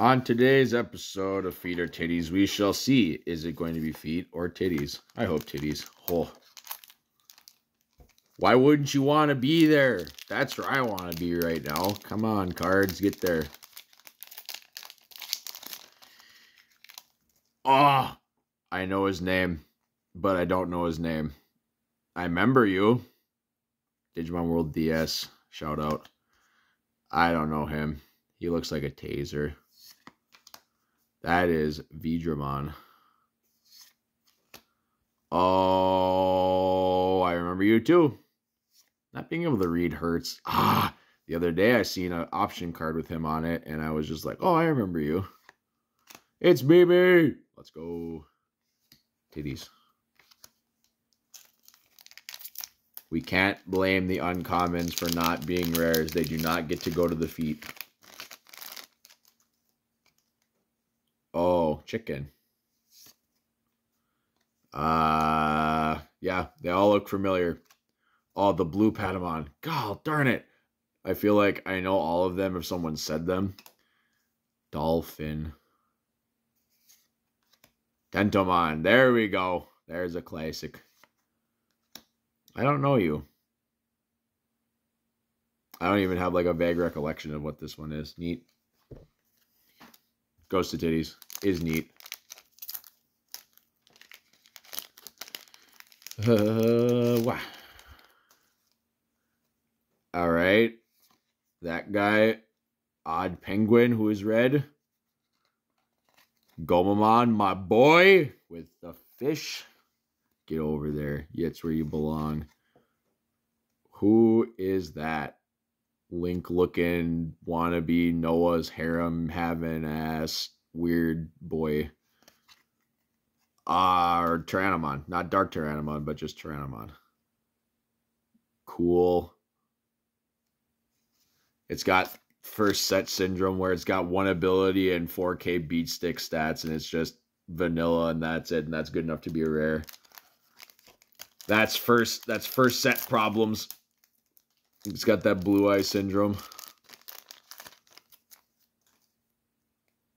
On today's episode of Feet or Titties, we shall see is it going to be feet or titties? I hope titties. Oh. Why wouldn't you want to be there? That's where I want to be right now. Come on, cards, get there. Oh, I know his name, but I don't know his name. I remember you. Digimon World DS. Shout out. I don't know him. He looks like a taser. That is Veedramon. Oh, I remember you too. Not being able to read hurts. Ah, the other day I seen an option card with him on it, and I was just like, oh, I remember you. It's BB. Let's go. Titties. We can't blame the uncommons for not being rares. They do not get to go to the feet. Chicken. Uh, yeah, they all look familiar. Oh, the blue Patamon. God darn it. I feel like I know all of them if someone said them. Dolphin. Tentomon. There we go. There's a classic. I don't know you. I don't even have like a vague recollection of what this one is. Neat. Ghost of titties. Is neat. Uh, wow. All right. That guy, Odd Penguin, who is red. Gomamon, my boy, with the fish. Get over there. It's where you belong. Who is that? Link looking wannabe Noah's harem having ass weird boy. Ah, uh, Tyrannomon. Not Dark Tyrannomon, but just Tyrannomon. Cool. It's got first set syndrome where it's got one ability and 4K beat stick stats, and it's just vanilla, and that's it, and that's good enough to be a rare. That's first. That's first set problems. It's got that blue eye syndrome.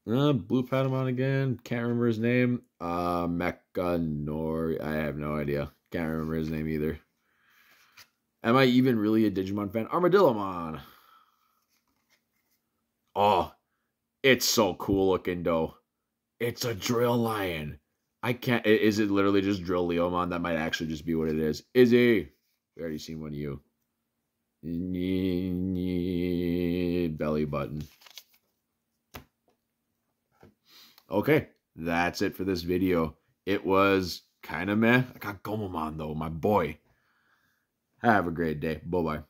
Uh, blue Patamon again. Can't remember his name. Uh, Mechanori. I have no idea. Can't remember his name either. Am I even really a Digimon fan? Armadillomon. Oh, it's so cool looking though. It's a drill lion. I can't. Is it literally just drill Leomon? That might actually just be what it is. Is he? We already seen one of you. Belly button. Okay, that's it for this video. It was kind of meh. I got Gomamon though, my boy. Have a great day. Bye bye.